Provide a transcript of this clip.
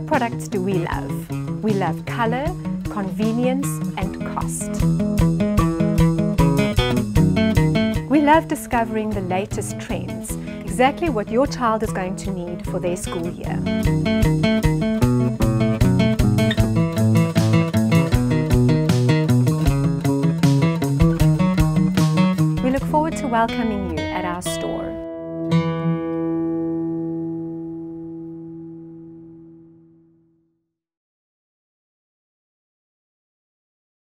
What products do we love? We love colour, convenience and cost. We love discovering the latest trends, exactly what your child is going to need for their school year. We look forward to welcoming you at our store.